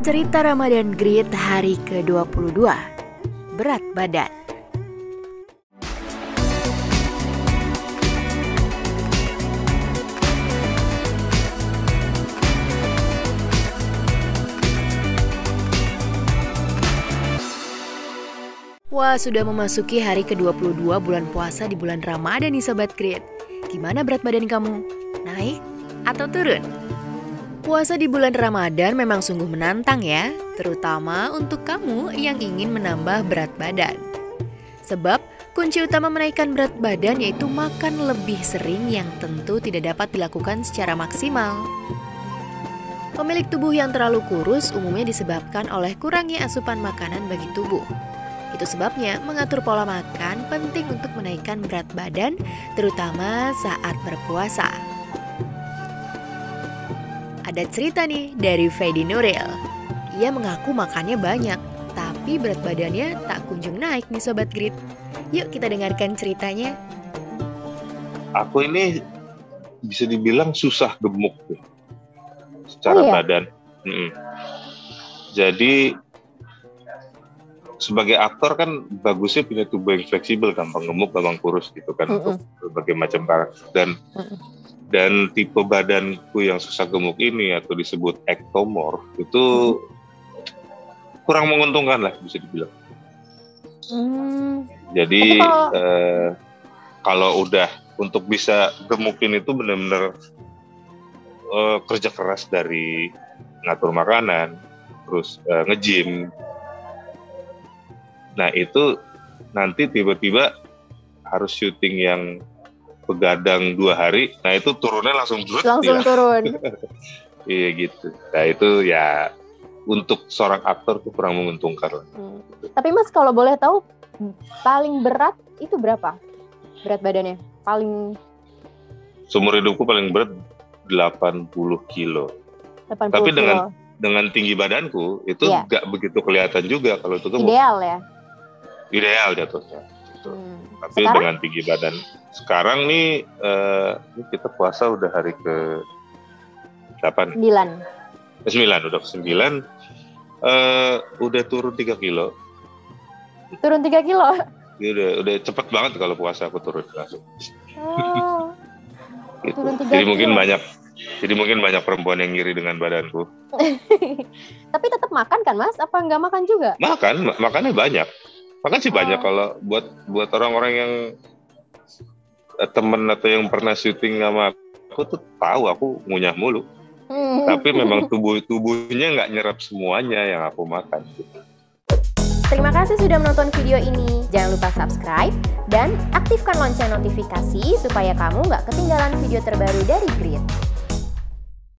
Cerita Ramadan Grit hari ke-22 Berat badan Wah, sudah memasuki hari ke-22 bulan puasa di bulan Ramadan nih Sobat Grit. Gimana berat badan kamu? Naik atau turun? Puasa di bulan Ramadan memang sungguh menantang ya, terutama untuk kamu yang ingin menambah berat badan. Sebab kunci utama menaikkan berat badan yaitu makan lebih sering yang tentu tidak dapat dilakukan secara maksimal. Pemilik tubuh yang terlalu kurus umumnya disebabkan oleh kurangnya asupan makanan bagi tubuh. Itu sebabnya mengatur pola makan penting untuk menaikkan berat badan, terutama saat berpuasa. Ada cerita nih dari Fedi Nuril. Ia mengaku makannya banyak, tapi berat badannya tak kunjung naik nih Sobat Grit. Yuk kita dengarkan ceritanya. Aku ini bisa dibilang susah gemuk tuh, secara Oh iya? badan. Mm-mm. Jadi sebagai aktor kan bagusnya punya tubuh yang fleksibel, gampang gemuk, gampang kurus gitu kan Mm-mm. untuk berbagai macam karakter dan Mm-mm. dan tipe badanku yang susah gemuk ini atau disebut ektomorf itu kurang menguntungkan lah bisa dibilang. Hmm, Jadi kalau- eh, kalau udah untuk bisa gemukin itu benar-benar eh, kerja keras dari ngatur makanan, terus eh, nge-gym. Nah itu nanti tiba-tiba harus syuting yang begadang dua hari, nah itu turunnya langsung brut langsung ya. turun. Iya gitu. Nah itu ya untuk seorang aktor tuh kurang menguntungkan. Hmm. Tapi Mas kalau boleh tahu paling berat itu berapa? Berat badannya? Paling Seumur hidupku paling berat 80 kilo. 80 Tapi kilo. dengan- dengan tinggi badanku itu Iya. nggak begitu kelihatan juga kalau itu gemuk. ideal ya. Ideal jatuhnya. Gitu. Hmm. Tapi Sekarang dengan tinggi badan sekarang nih eh, ini kita puasa udah hari ke 8 9. 9 udah ke 9 eh udah turun 3 kilo. Turun 3 kilo. Ini udah udah cepet banget kalau puasa aku turun langsung. Oh. Gitu. Turun 3 Jadi mungkin kilo. banyak jadi mungkin banyak perempuan yang ngiri dengan badanku. Tapi tetap makan kan Mas? Apa nggak makan juga? Makan, ma- makannya banyak. Makan sih banyak kalau buat buat orang-orang yang eh, temen atau yang pernah syuting sama aku tuh tahu aku ngunyah mulu. Hmm. Tapi memang tubuh tubuhnya nggak nyerap semuanya yang aku makan. Terima kasih sudah menonton video ini. Jangan lupa subscribe dan aktifkan lonceng notifikasi supaya kamu nggak ketinggalan video terbaru dari Grit.